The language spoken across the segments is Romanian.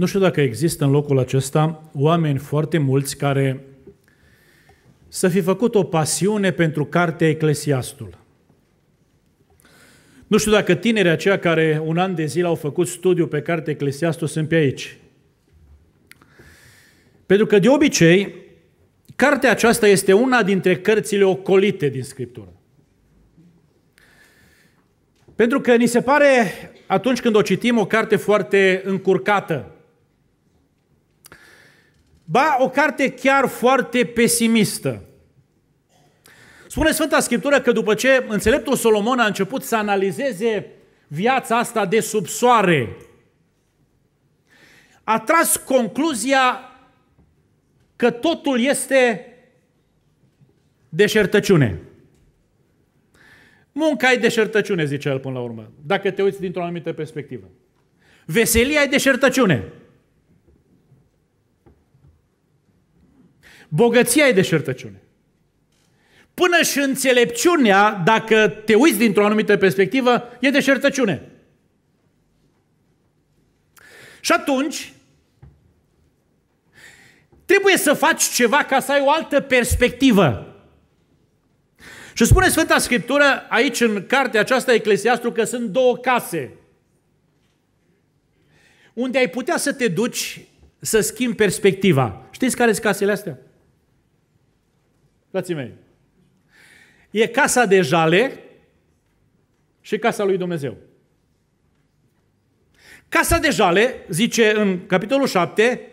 Nu știu dacă există în locul acesta oameni foarte mulți care să fi făcut o pasiune pentru cartea Eclesiastul. Nu știu dacă tinerii aceia care un an de zile au făcut studiu pe cartea Eclesiastul sunt pe aici. Pentru că de obicei, cartea aceasta este una dintre cărțile ocolite din Scriptură. Pentru că ni se pare, atunci când o citim, o carte foarte încurcată. Ba, o carte chiar foarte pesimistă. Spune Sfânta Scriptură că după ce înțeleptul Solomon a început să analizeze viața asta de sub soare, a tras concluzia că totul este deșertăciune. Munca e deșertăciune, zice el până la urmă, dacă te uiți dintr-o anumită perspectivă. Veselia e deșertăciune. Bogăția e deșertăciune. Până și înțelepciunea, dacă te uiți dintr-o anumită perspectivă, e deșertăciune. Și atunci, trebuie să faci ceva ca să ai o altă perspectivă. Și spune Sfânta Scriptură aici în cartea aceasta Eclesiastru că sunt două case unde ai putea să te duci să schimbi perspectiva. Știți care sunt casele astea? Frații mei, e casa de jale și casa lui Dumnezeu. Casa de jale, zice în capitolul 7,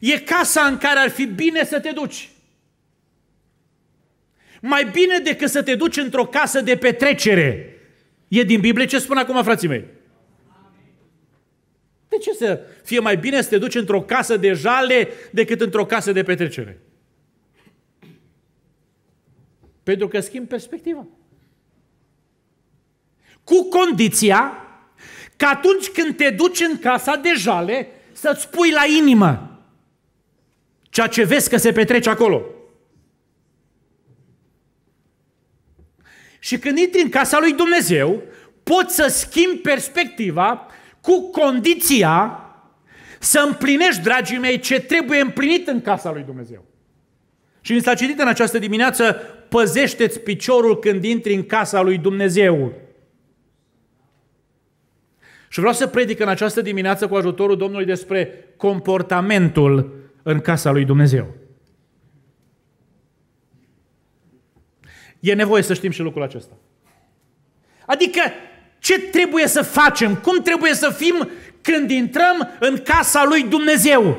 e casa în care ar fi bine să te duci. Mai bine decât să te duci într-o casă de petrecere. E din Biblie ce spun acum, frații mei? De ce să fie mai bine să te duci într-o casă de jale decât într-o casă de petrecere? Pentru că schimb perspectiva. Cu condiția că atunci când te duci în casa de jale, să-ți pui la inimă ceea ce vezi că se petrece acolo. Și când intri în casa lui Dumnezeu, poți să schimbi perspectiva cu condiția să împlinești, dragii mei, ce trebuie împlinit în casa lui Dumnezeu. Și mi s-a citit în această dimineață, păzește-ți piciorul când intri în casa lui Dumnezeu. Și vreau să predic în această dimineață cu ajutorul Domnului despre comportamentul în casa lui Dumnezeu. E nevoie să știm și lucrul acesta. Adică, ce trebuie să facem? Cum trebuie să fim când intrăm în casa lui Dumnezeu?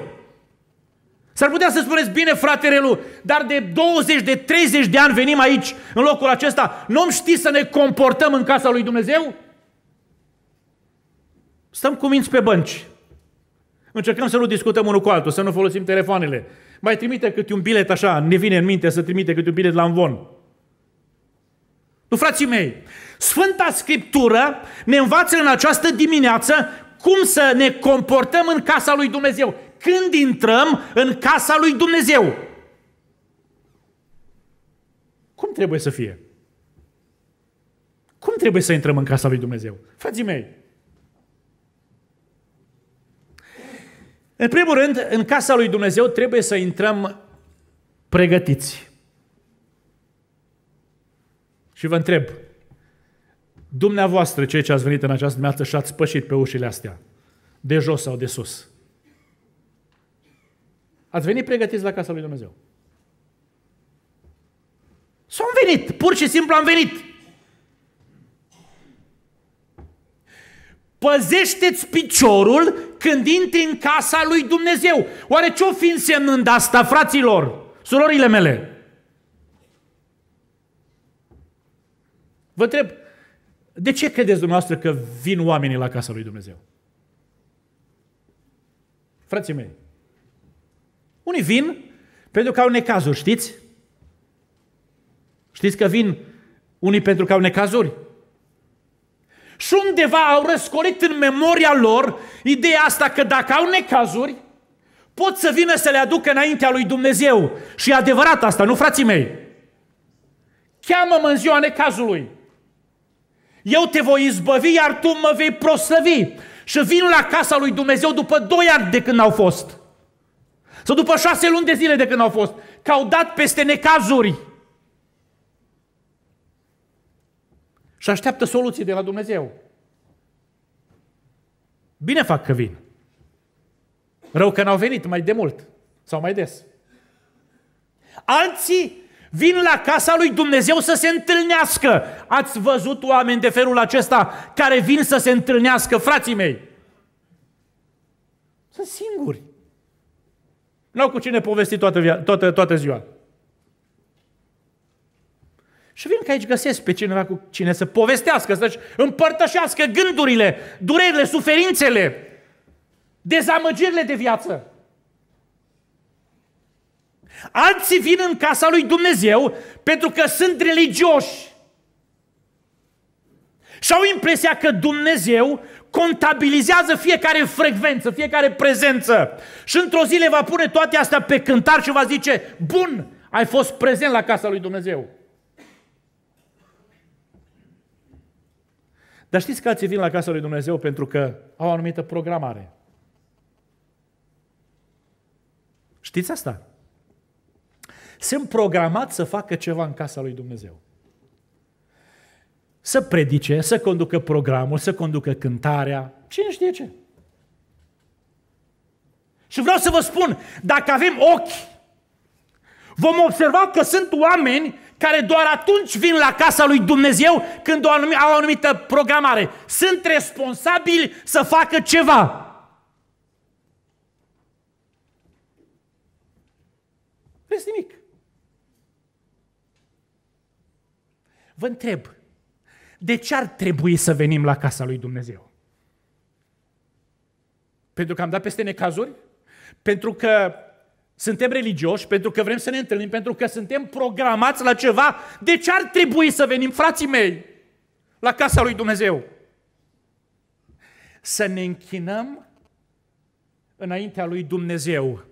S-ar putea să spuneți, bine fratele dar de 20, de 30 de ani venim aici, în locul acesta, nu ști să ne comportăm în casa lui Dumnezeu? Stăm cu minți pe bănci. Încercăm să nu discutăm unul cu altul, să nu folosim telefoanele. Mai trimite câte un bilet așa, ne vine în minte să trimite câte un bilet la învon. Nu, frații mei, Sfânta Scriptură ne învață în această dimineață cum să ne comportăm în casa lui Dumnezeu. Când intrăm în casa lui Dumnezeu. Cum trebuie să fie? Cum trebuie să intrăm în casa lui Dumnezeu? Frații mei, în primul rând, în casa lui Dumnezeu trebuie să intrăm pregătiți. Și vă întreb, dumneavoastră, cei ce ați venit în această dimineață și ați pășit pe ușile astea, de jos sau de sus, ați venit pregătiți la casa lui Dumnezeu. Sau am venit, pur și simplu am venit. Păzește-ți piciorul când intri în casa lui Dumnezeu. Oare ce-o fi însemnând asta, fraților, surorile mele? Vă întreb, de ce credeți dumneavoastră că vin oamenii la casa lui Dumnezeu? Frații mei, unii vin pentru că au necazuri, știți? Știți că vin unii pentru că au necazuri? Și undeva au răscolit în memoria lor ideea asta că dacă au necazuri, pot să vină să le aducă înaintea lui Dumnezeu. Și e adevărat asta, nu frații mei? Cheamă-mă în ziua necazului. Eu te voi izbăvi, iar tu mă vei proslăvi. și vin la casa lui Dumnezeu după doi ani de când au fost. Sau după șase luni de zile de când au fost. Că au dat peste necazuri. Și așteaptă soluții de la Dumnezeu. Bine fac că vin. Rău că n-au venit mai de mult sau mai des. Alții vin la casa lui Dumnezeu să se întâlnească. Ați văzut oameni de felul acesta care vin să se întâlnească, frații mei? Sunt singuri. N-au cu cine povesti toată, via- toată, toată ziua. Și vin că aici găsesc pe cineva cu cine să povestească, să-și împărtășească gândurile, durerile, suferințele, dezamăgirile de viață. Alții vin în casa lui Dumnezeu pentru că sunt religioși. Și au impresia că Dumnezeu contabilizează fiecare frecvență, fiecare prezență. Și într-o zi le va pune toate astea pe cântar și va zice, bun, ai fost prezent la casa lui Dumnezeu. Dar știți că alții vin la casa lui Dumnezeu pentru că au o anumită programare. Știți asta? Sunt programați să facă ceva în casa lui Dumnezeu. Să predice, să conducă programul, să conducă cântarea, cine știe ce. Și vreau să vă spun, dacă avem ochi, vom observa că sunt oameni care doar atunci vin la casa lui Dumnezeu când au o anumită programare. Sunt responsabili să facă ceva. Vezi nimic. Vă întreb, de ce ar trebui să venim la casa lui Dumnezeu? Pentru că am dat peste necazuri? Pentru că suntem religioși, pentru că vrem să ne întâlnim, pentru că suntem programați la ceva? De ce ar trebui să venim, frații mei, la casa lui Dumnezeu? Să ne închinăm înaintea lui Dumnezeu.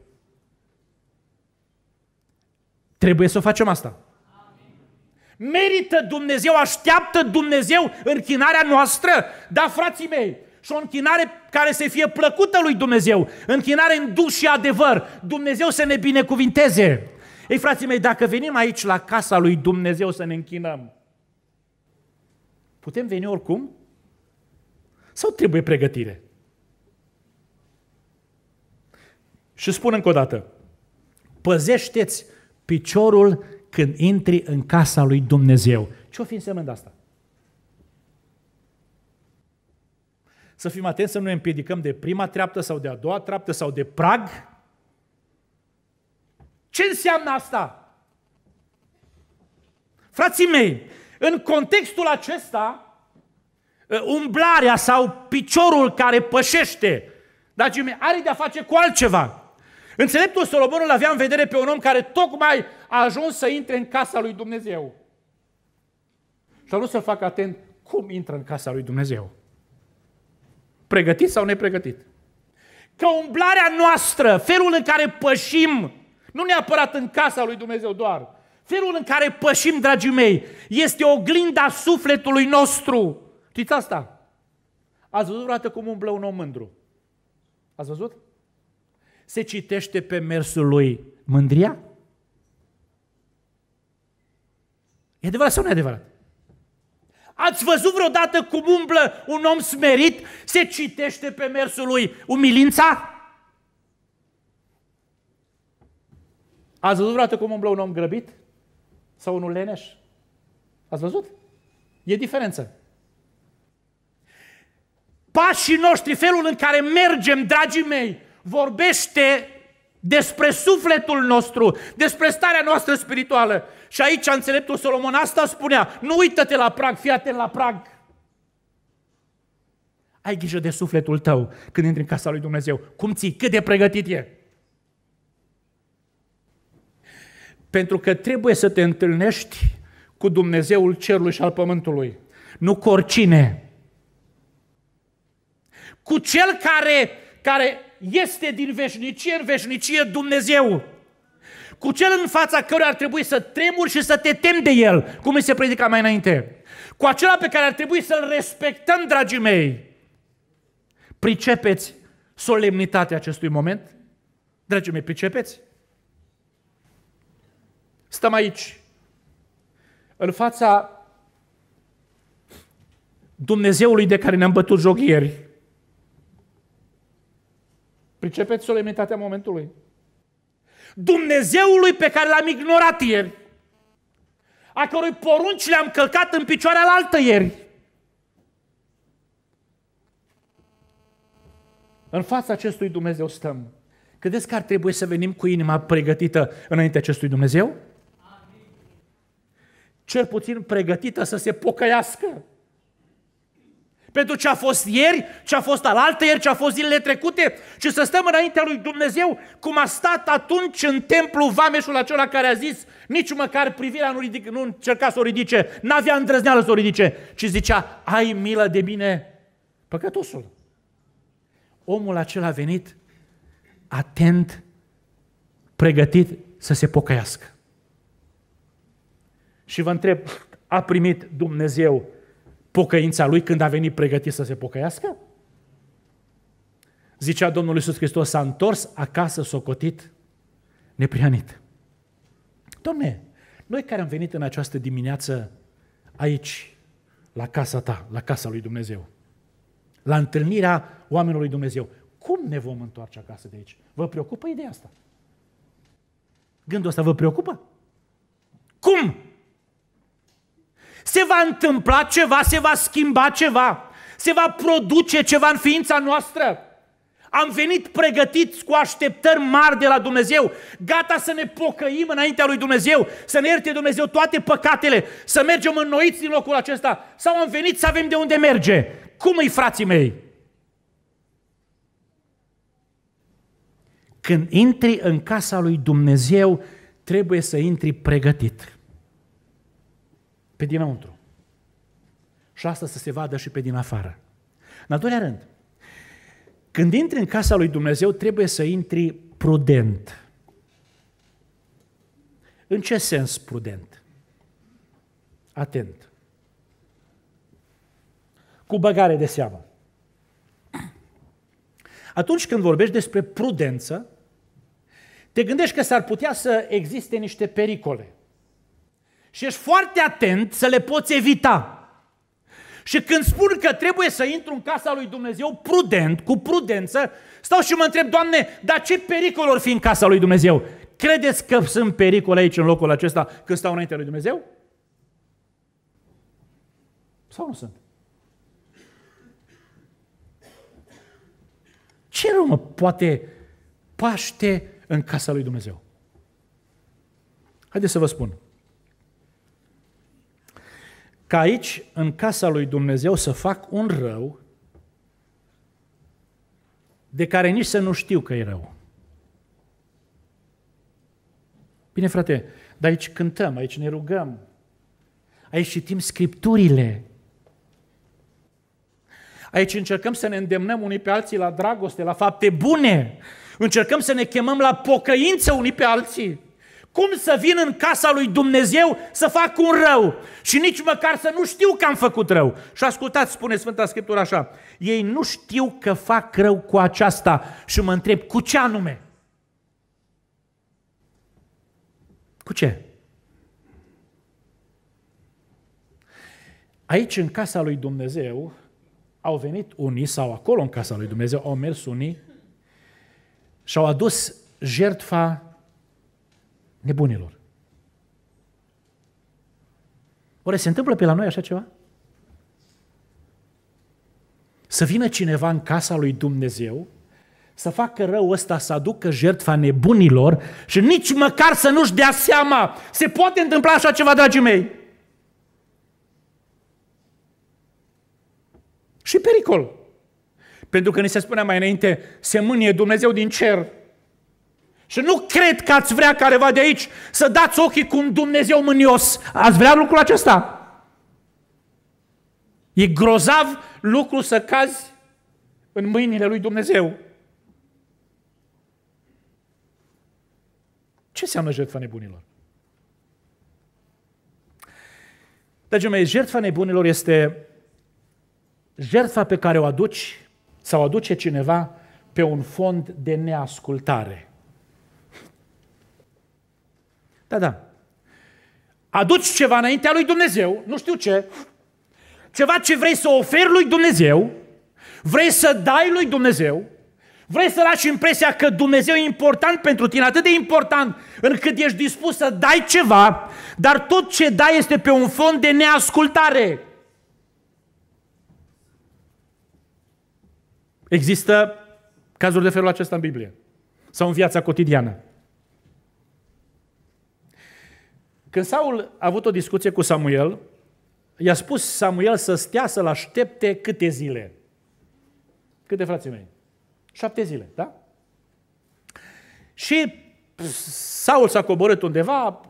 Trebuie să facem asta. Merită Dumnezeu, așteaptă Dumnezeu închinarea noastră? Da, frații mei, și o închinare care să fie plăcută lui Dumnezeu, închinare în duș și adevăr, Dumnezeu să ne binecuvinteze. Ei, frații mei, dacă venim aici la casa lui Dumnezeu să ne închinăm, putem veni oricum? Sau trebuie pregătire? Și spun încă o dată, păzește-ți piciorul când intri în casa lui Dumnezeu. Ce-o fi însemnând asta? Să fim atenți să nu ne împiedicăm de prima treaptă sau de a doua treaptă sau de prag. Ce înseamnă asta? Frații mei, în contextul acesta, ă, umblarea sau piciorul care pășește, dragii mei, are de-a face cu altceva. Înțeleptul Solomon îl avea în vedere pe un om care tocmai a ajuns să intre în casa lui Dumnezeu. Și a vrut să facă atent cum intră în casa lui Dumnezeu. Pregătit sau nepregătit? Că umblarea noastră, felul în care pășim, nu neapărat în casa lui Dumnezeu doar, felul în care pășim, dragii mei, este oglinda sufletului nostru. Știți asta? Ați văzut vreodată cum umblă un om mândru? Ați văzut? Se citește pe mersul lui mândria? E adevărat sau nu e adevărat? Ați văzut vreodată cum umblă un om smerit? Se citește pe mersul lui umilința? Ați văzut vreodată cum umblă un om grăbit? Sau unul leneș? Ați văzut? E diferență. Pașii noștri, felul în care mergem, dragii mei, vorbește despre sufletul nostru, despre starea noastră spirituală. Și aici înțeleptul Solomon asta spunea, nu uită-te la prag, fii atent la prag. Ai grijă de sufletul tău când intri în casa lui Dumnezeu. Cum ții? Cât de pregătit e? Pentru că trebuie să te întâlnești cu Dumnezeul cerului și al pământului. Nu cu oricine. Cu cel care, care este din veșnicie în veșnicie Dumnezeu. Cu cel în fața căruia ar trebui să tremuri și să te temi de el, cum se predica mai înainte. Cu acela pe care ar trebui să-l respectăm, dragii mei. Pricepeți solemnitatea acestui moment? Dragii mei, pricepeți? Stăm aici, în fața Dumnezeului de care ne-am bătut joc ieri. Pricepeți solemnitatea momentului? Dumnezeului pe care l-am ignorat ieri, a cărui porunci le-am călcat în picioarea la altă ieri. În fața acestui Dumnezeu stăm. Credeți că ar trebui să venim cu inima pregătită înainte acestui Dumnezeu? Cel puțin pregătită să se pocăiască. Pentru ce a fost ieri, ce a fost alaltă ieri, ce a fost zilele trecute și să stăm înaintea lui Dumnezeu cum a stat atunci în templu vameșul acela care a zis nici măcar privirea nu, ridic, nu încerca să o ridice, n-avea îndrăzneală să o ridice, ci zicea, ai milă de mine, păcătosul. Omul acela a venit atent, pregătit să se pocăiască. Și vă întreb, a primit Dumnezeu pocăința lui când a venit pregătit să se pocăiască? Zicea Domnul Iisus Hristos, s-a întors acasă socotit, neprianit. Domne, noi care am venit în această dimineață aici, la casa ta, la casa lui Dumnezeu, la întâlnirea oamenilor lui Dumnezeu, cum ne vom întoarce acasă de aici? Vă preocupă ideea asta? Gândul ăsta vă preocupă? Cum? Se va întâmpla ceva, se va schimba ceva, se va produce ceva în ființa noastră. Am venit pregătiți cu așteptări mari de la Dumnezeu, gata să ne pocăim înaintea lui Dumnezeu, să ne ierte Dumnezeu toate păcatele, să mergem înnoiți din locul acesta, sau am venit să avem de unde merge. Cum îi frații mei? Când intri în casa lui Dumnezeu, trebuie să intri pregătit. Pe dinăuntru. Și asta să se vadă și pe din afară. În al doilea rând, când intri în casa lui Dumnezeu, trebuie să intri prudent. În ce sens prudent? Atent. Cu băgare de seamă. Atunci când vorbești despre prudență, te gândești că s-ar putea să existe niște pericole. Și ești foarte atent să le poți evita. Și când spun că trebuie să intru în casa lui Dumnezeu prudent, cu prudență, stau și mă întreb, Doamne, dar ce pericol or fi în casa lui Dumnezeu? Credeți că sunt pericole aici în locul acesta când stau înaintea lui Dumnezeu? Sau nu sunt? Ce rău mă poate paște în casa lui Dumnezeu? Haideți să vă spun. Ca aici, în casa lui Dumnezeu, să fac un rău de care nici să nu știu că e rău. Bine, frate, dar aici cântăm, aici ne rugăm, aici citim scripturile, aici încercăm să ne îndemnăm unii pe alții la dragoste, la fapte bune, încercăm să ne chemăm la pocăință unii pe alții. Cum să vin în casa lui Dumnezeu să fac un rău și nici măcar să nu știu că am făcut rău? Și ascultați, spune Sfânta Scriptură așa, ei nu știu că fac rău cu aceasta și mă întreb, cu ce anume? Cu ce? Aici, în casa lui Dumnezeu, au venit unii, sau acolo în casa lui Dumnezeu, au mers unii și au adus jertfa nebunilor. Oare se întâmplă pe la noi așa ceva? Să vină cineva în casa lui Dumnezeu, să facă rău ăsta, să aducă jertfa nebunilor și nici măcar să nu-și dea seama. Se poate întâmpla așa ceva, dragii mei? Și pericol. Pentru că ni se spunea mai înainte, se mânie Dumnezeu din cer și nu cred că ați vrea careva de aici să dați ochii cu un Dumnezeu mânios. Ați vrea lucrul acesta? E grozav lucru să cazi în mâinile lui Dumnezeu. Ce înseamnă jertfa nebunilor? Dragii mei, jertfa nebunilor este jertfa pe care o aduci sau aduce cineva pe un fond de neascultare. Da, da. Aduci ceva înaintea lui Dumnezeu, nu știu ce, ceva ce vrei să oferi lui Dumnezeu, vrei să dai lui Dumnezeu, vrei să lași impresia că Dumnezeu e important pentru tine, atât de important încât ești dispus să dai ceva, dar tot ce dai este pe un fond de neascultare. Există cazuri de felul acesta în Biblie sau în viața cotidiană. Când Saul a avut o discuție cu Samuel, i-a spus Samuel să stea să-l aștepte câte zile. Câte frații mei? Șapte zile, da? Și Saul s-a coborât undeva,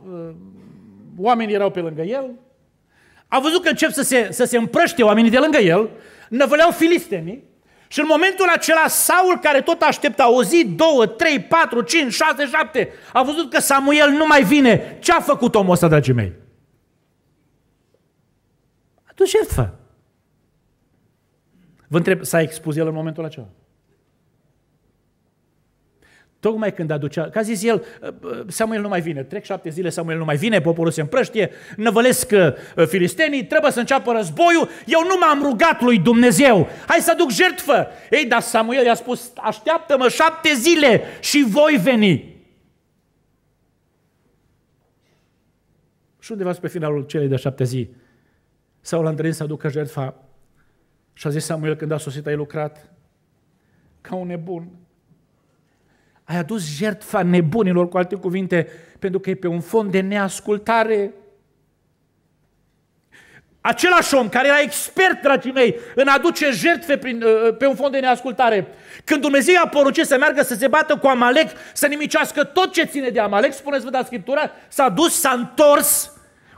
oamenii erau pe lângă el, a văzut că încep să se, să se împrăște oamenii de lângă el, năvăleau filistenii, și în momentul acela Saul, care tot aștepta o zi, două, trei, patru, cinci, șase, șapte, a văzut că Samuel nu mai vine. Ce a făcut omul ăsta, dragii mei? A dus jertfă. Vă întreb, s-a expus el în momentul acela? Tocmai când aducea, ca zis el, Samuel nu mai vine, trec șapte zile, Samuel nu mai vine, poporul se împrăștie, năvălesc uh, filistenii, trebuie să înceapă războiul, eu nu m-am rugat lui Dumnezeu, hai să aduc jertfă. Ei, dar Samuel i-a spus, așteaptă-mă șapte zile și voi veni. Și undeva spre finalul celei de șapte zi, Saul a îndrăznit să aducă jertfa și a zis Samuel când a sosit, ai lucrat ca un nebun, ai adus jertfa nebunilor, cu alte cuvinte, pentru că e pe un fond de neascultare. Același om care era expert, dragii mei, în a aduce jertfe prin, uh, pe un fond de neascultare, când Dumnezeu a poruncit să meargă să se bată cu Amalek, să nimicească tot ce ține de Amalek, spuneți vă da Scriptura, s-a dus, s-a întors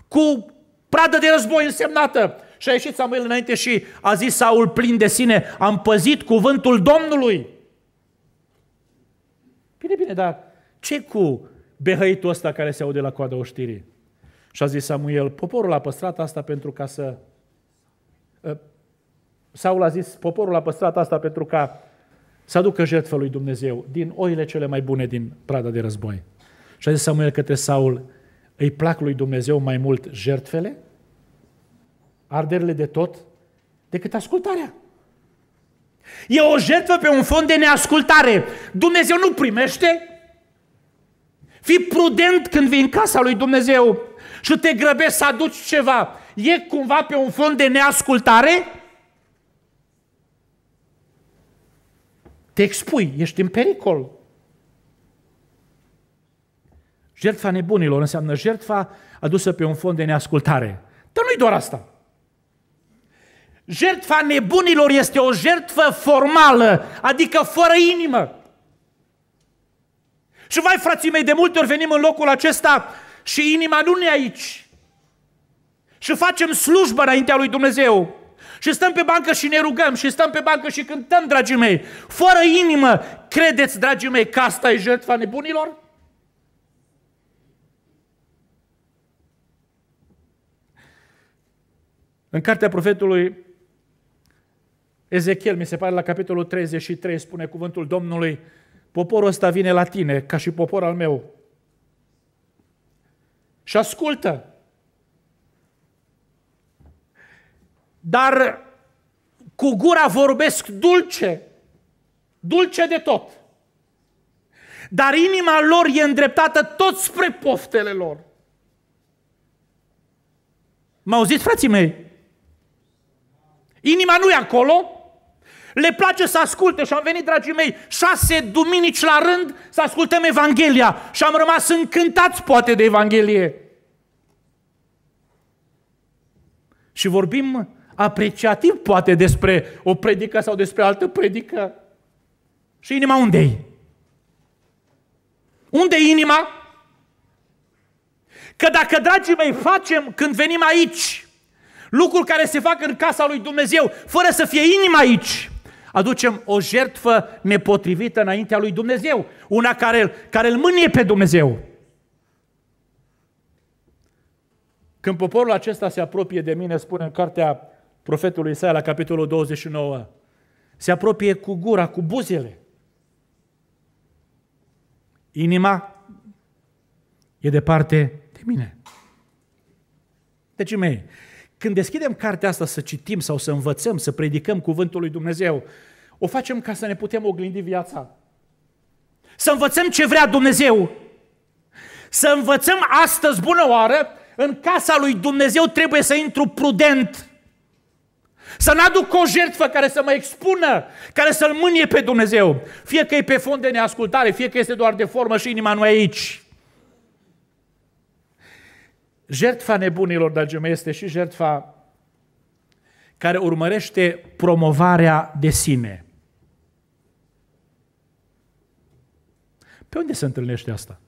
cu pradă de război însemnată. Și a ieșit Samuel înainte și a zis Saul plin de sine, am păzit cuvântul Domnului. Bine, bine, dar ce cu behăitul ăsta care se aude la coada oștirii? Și a zis Samuel, poporul a păstrat asta pentru ca să... Ă, Saul a zis, poporul a păstrat asta pentru ca să aducă jertfă lui Dumnezeu din oile cele mai bune din prada de război. Și a zis Samuel către Saul, îi plac lui Dumnezeu mai mult jertfele, arderile de tot, decât ascultarea. E o jertfă pe un fond de neascultare. Dumnezeu nu primește. Fii prudent când vii în casa lui Dumnezeu și te grăbești să aduci ceva. E cumva pe un fond de neascultare? Te expui, ești în pericol. Jertfa nebunilor înseamnă jertfa adusă pe un fond de neascultare. Dar nu-i doar asta. Jertfa nebunilor este o jertfă formală, adică fără inimă. Și vai, frații mei, de multe ori venim în locul acesta și inima nu ne aici. Și facem slujbă înaintea lui Dumnezeu. Și stăm pe bancă și ne rugăm și stăm pe bancă și cântăm, dragii mei. Fără inimă, credeți, dragii mei, că asta e jertfa nebunilor? În cartea profetului Ezechiel, mi se pare, la capitolul 33, spune cuvântul Domnului, poporul ăsta vine la tine, ca și popor al meu. Și ascultă. Dar cu gura vorbesc dulce, dulce de tot. Dar inima lor e îndreptată tot spre poftele lor. M-auziți, frații mei? Inima nu e acolo, le place să asculte și am venit, dragii mei, șase duminici la rând să ascultăm Evanghelia și am rămas încântați poate de Evanghelie. Și vorbim apreciativ poate despre o predică sau despre altă predică. Și inima unde e? unde e inima? Că dacă, dragii mei, facem când venim aici lucruri care se fac în casa lui Dumnezeu, fără să fie inima aici, aducem o jertfă nepotrivită înaintea lui Dumnezeu, una care, care îl mânie pe Dumnezeu. Când poporul acesta se apropie de mine, spune în cartea profetului Isaia la capitolul 29, Se apropie cu gura, cu buzele. Inima e departe de mine. Deci, mei, când deschidem cartea asta să citim sau să învățăm, să predicăm cuvântul lui Dumnezeu, o facem ca să ne putem oglindi viața. Să învățăm ce vrea Dumnezeu. Să învățăm astăzi, bună oară, în casa lui Dumnezeu trebuie să intru prudent. Să n-aduc o jertfă care să mă expună, care să-L mânie pe Dumnezeu. Fie că e pe fond de neascultare, fie că este doar de formă și inima nu e aici. Jertfa nebunilor, dragii mei, este și jertfa care urmărește promovarea de sine. Pe unde se întâlnește asta?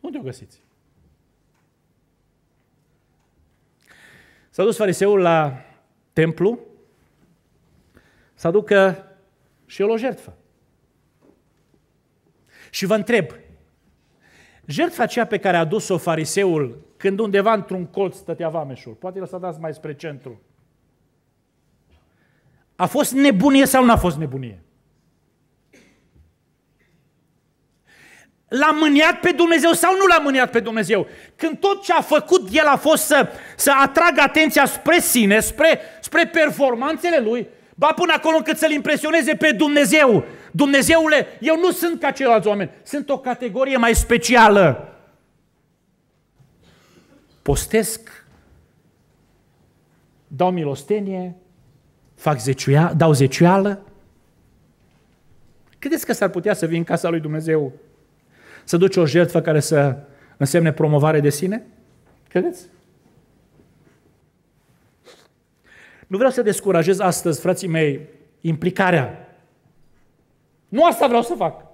Unde o găsiți? S-a dus fariseul la templu să aducă și el o jertfă. Și vă întreb, jertfa aceea pe care a adus-o fariseul când undeva într-un colț stătea vameșul, poate lăsați mai spre centru, a fost nebunie sau nu a fost nebunie? L-a mâniat pe Dumnezeu sau nu l-a mâniat pe Dumnezeu? Când tot ce a făcut el a fost să, să atragă atenția spre sine, spre, spre performanțele lui, ba până acolo încât să-L impresioneze pe Dumnezeu. Dumnezeule, eu nu sunt ca ceilalți oameni, sunt o categorie mai specială. Postesc, dau milostenie, fac zeciuia, dau zeciuială. Credeți că s-ar putea să vin în casa lui Dumnezeu să duci o jertfă care să însemne promovare de sine? Credeți? Nu vreau să descurajez astăzi, frații mei, implicarea. Nu asta vreau să fac.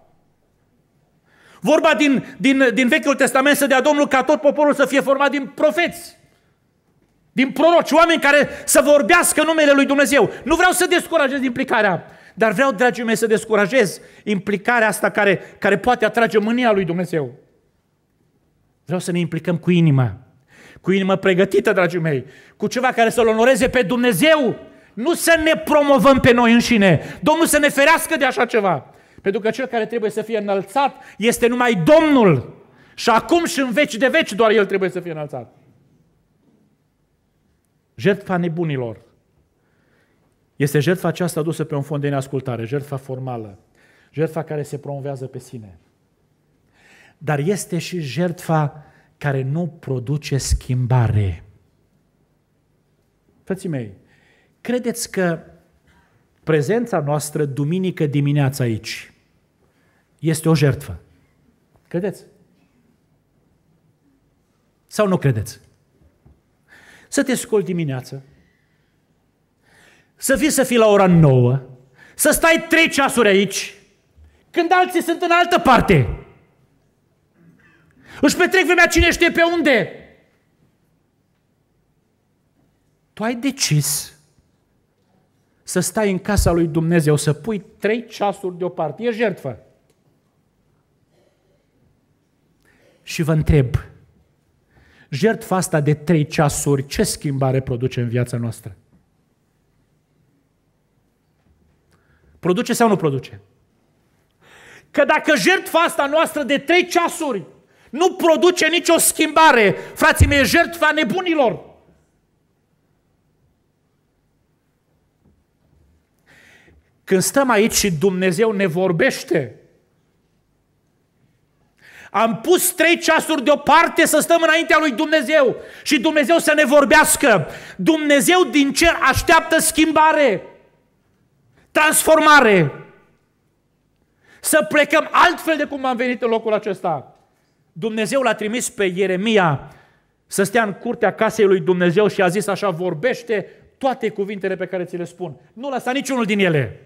Vorba din, din, din Vechiul Testament să dea Domnul ca tot poporul să fie format din profeți, din proroci, oameni care să vorbească numele lui Dumnezeu. Nu vreau să descurajez implicarea. Dar vreau, dragii mei, să descurajez implicarea asta care, care poate atrage mânia lui Dumnezeu. Vreau să ne implicăm cu inima, cu inimă pregătită, dragii mei, cu ceva care să-L onoreze pe Dumnezeu, nu să ne promovăm pe noi înșine. Domnul să ne ferească de așa ceva. Pentru că cel care trebuie să fie înălțat este numai Domnul. Și acum și în veci de veci doar El trebuie să fie înălțat. Jertfa nebunilor este jertfa aceasta adusă pe un fond de neascultare, jertfa formală, jertfa care se promovează pe sine. Dar este și jertfa care nu produce schimbare. Frații mei, credeți că prezența noastră duminică dimineața aici este o jertfă? Credeți? Sau nu credeți? Să te scoli dimineață, să fii să fii la ora 9, să stai trei ceasuri aici, când alții sunt în altă parte. Își petrec vremea cine știe pe unde. Tu ai decis să stai în casa lui Dumnezeu, să pui trei ceasuri deoparte. E jertfă. Și vă întreb, jertfa asta de trei ceasuri, ce schimbare produce în viața noastră? Produce sau nu produce? Că dacă jertfa asta noastră de trei ceasuri nu produce nicio schimbare, frații mei, jertfa nebunilor. Când stăm aici și Dumnezeu ne vorbește, am pus trei ceasuri deoparte să stăm înaintea lui Dumnezeu și Dumnezeu să ne vorbească. Dumnezeu din cer așteaptă schimbare transformare. Să plecăm altfel de cum am venit în locul acesta. Dumnezeu l-a trimis pe Ieremia să stea în curtea casei lui Dumnezeu și a zis așa, vorbește toate cuvintele pe care ți le spun. Nu lăsa niciunul din ele.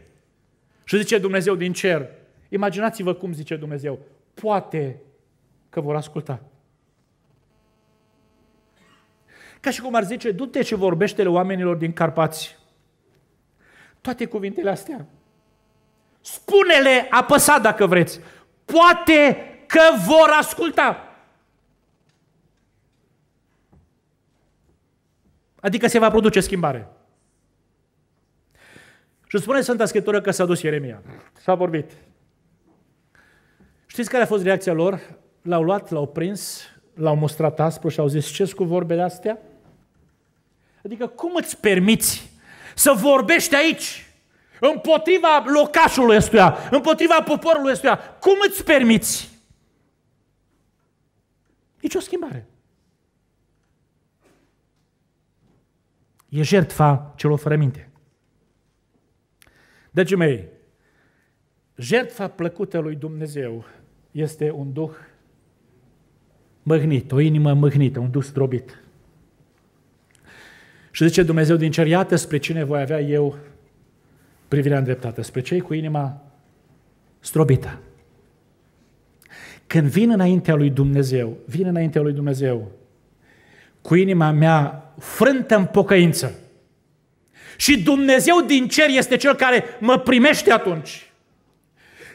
Și zice Dumnezeu din cer, imaginați-vă cum zice Dumnezeu, poate că vor asculta. Ca și cum ar zice, du-te și vorbește oamenilor din Carpați toate cuvintele astea. Spune-le apăsat dacă vreți. Poate că vor asculta. Adică se va produce schimbare. Și spune Sfânta Scriptură că s-a dus Ieremia. S-a vorbit. Știți care a fost reacția lor? L-au luat, l-au prins, l-au mustrat aspru și au zis, ce cu vorbele astea? Adică cum îți permiți să vorbești aici împotriva locașului ăstuia, împotriva poporului ăstuia? Cum îți permiți? Nici o schimbare. E jertfa celor fără minte. Dragii mei, jertfa plăcută lui Dumnezeu este un duh măhnit, o inimă măhnită, un duh zdrobit. Și zice Dumnezeu din cer, iată spre cine voi avea eu privirea îndreptată, spre cei cu inima zdrobită. Când vin înaintea lui Dumnezeu, vin înaintea lui Dumnezeu cu inima mea frântă în pocăință. Și Dumnezeu din cer este cel care mă primește atunci.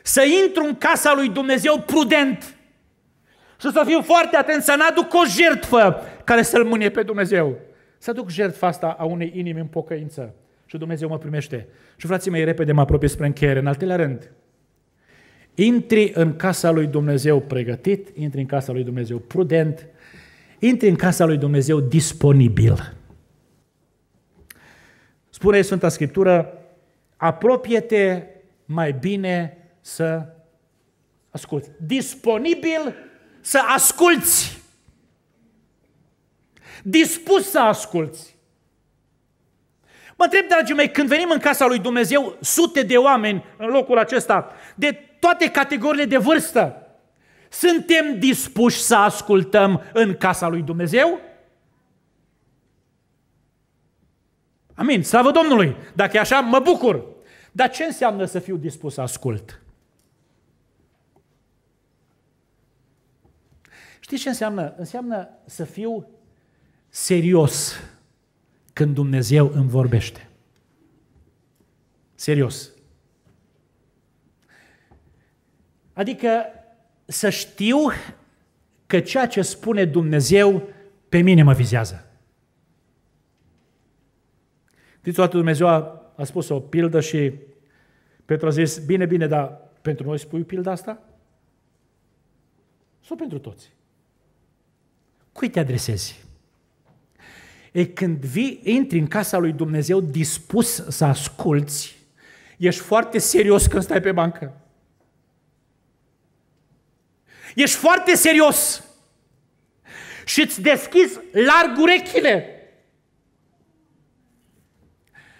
Să intru în casa lui Dumnezeu prudent și să fiu foarte atent să n-aduc o jertfă care să-L mânie pe Dumnezeu. Să aduc jertfa asta a unei inimi în pocăință și Dumnezeu mă primește. Și frații mei, repede mă apropie spre încheiere. În al treilea rând, intri în casa lui Dumnezeu pregătit, intri în casa lui Dumnezeu prudent, intri în casa lui Dumnezeu disponibil. Spune Sfânta Scriptură, apropie-te mai bine să asculți. Disponibil să asculți. Dispus să asculți. Mă întreb, dragii mei, când venim în casa lui Dumnezeu, sute de oameni în locul acesta, de toate categoriile de vârstă, suntem dispuși să ascultăm în casa lui Dumnezeu? Amin, slavă Domnului! Dacă e așa, mă bucur! Dar ce înseamnă să fiu dispus să ascult? Știți ce înseamnă? Înseamnă să fiu serios când Dumnezeu îmi vorbește. Serios. Adică să știu că ceea ce spune Dumnezeu pe mine mă vizează. Știți, toată Dumnezeu a, a spus o pildă și Petru a zis, bine, bine, dar pentru noi spui pilda asta? Sau pentru toți? Cui te adresezi? E când vii, intri în casa lui Dumnezeu dispus să asculți, ești foarte serios când stai pe bancă. Ești foarte serios și îți deschizi larg urechile.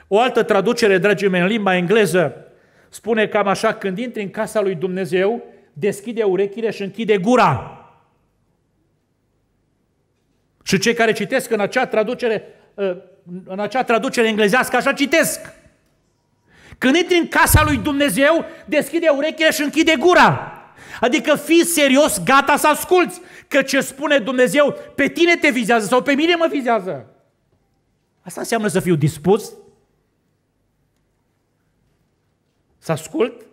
O altă traducere, dragii mei, în limba engleză, spune cam așa, când intri în casa lui Dumnezeu, deschide urechile și închide gura. Și cei care citesc în acea traducere, ă, în acea traducere englezească, așa citesc. Când intri în casa lui Dumnezeu, deschide urechile și închide gura. Adică fii serios, gata să asculți, că ce spune Dumnezeu pe tine te vizează sau pe mine mă vizează. Asta înseamnă să fiu dispus să ascult,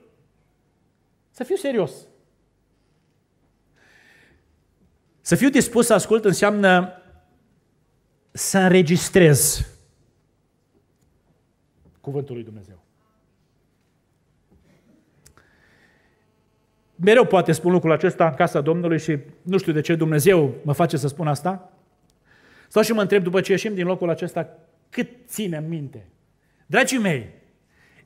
să fiu serios. Să fiu dispus să ascult înseamnă să înregistrez cuvântul lui Dumnezeu. Mereu poate spun lucrul acesta în casa Domnului și nu știu de ce Dumnezeu mă face să spun asta. Stau și mă întreb după ce ieșim din locul acesta cât ține minte. Dragii mei,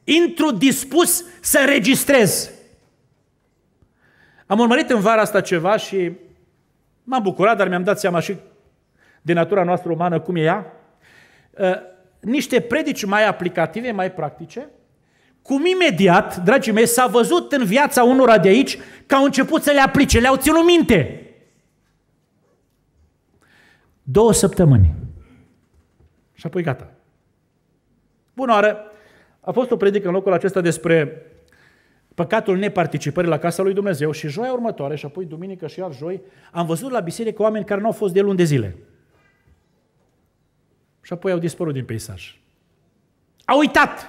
intru dispus să registrez. Am urmărit în vara asta ceva și m-am bucurat, dar mi-am dat seama și de natura noastră umană cum e ea. Uh, niște predici mai aplicative, mai practice, cum imediat, dragii mei, s-a văzut în viața unora de aici că au început să le aplice, le-au ținut minte. Două săptămâni. Și apoi gata. Bună oară! A fost o predică în locul acesta despre păcatul neparticipării la casa lui Dumnezeu și joia următoare și apoi duminică și iar joi am văzut la biserică oameni care nu au fost de luni de zile. Și apoi au dispărut din peisaj. Au uitat.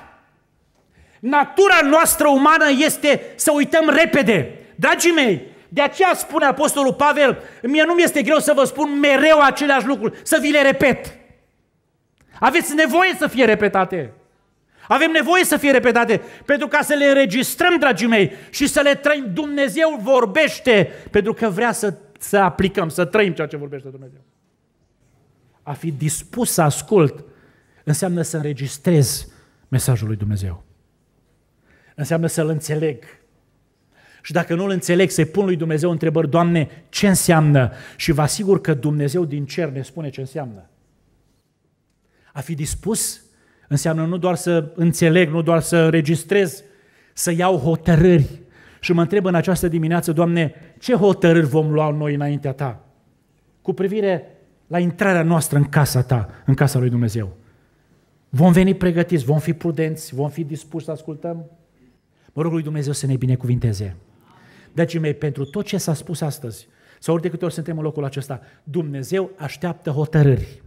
Natura noastră umană este să uităm repede. Dragii mei, de aceea spune Apostolul Pavel, mie nu mi este greu să vă spun mereu aceleași lucruri, să vi le repet. Aveți nevoie să fie repetate. Avem nevoie să fie repetate pentru ca să le înregistrăm, dragii mei, și să le trăim. Dumnezeu vorbește pentru că vrea să, să aplicăm, să trăim ceea ce vorbește Dumnezeu. A fi dispus să ascult înseamnă să înregistrez mesajul lui Dumnezeu. Înseamnă să-l înțeleg. Și dacă nu-l înțeleg, să-i pun lui Dumnezeu întrebări, Doamne, ce înseamnă? Și vă asigur că Dumnezeu din cer ne spune ce înseamnă. A fi dispus înseamnă nu doar să înțeleg, nu doar să registrez, să iau hotărâri. Și mă întreb în această dimineață, Doamne, ce hotărâri vom lua noi înaintea Ta? Cu privire la intrarea noastră în casa Ta, în casa lui Dumnezeu. Vom veni pregătiți, vom fi prudenți, vom fi dispuși să ascultăm? Mă rog lui Dumnezeu să ne binecuvinteze. Dragii mei, pentru tot ce s-a spus astăzi, sau ori de câte ori suntem în locul acesta, Dumnezeu așteaptă hotărâri.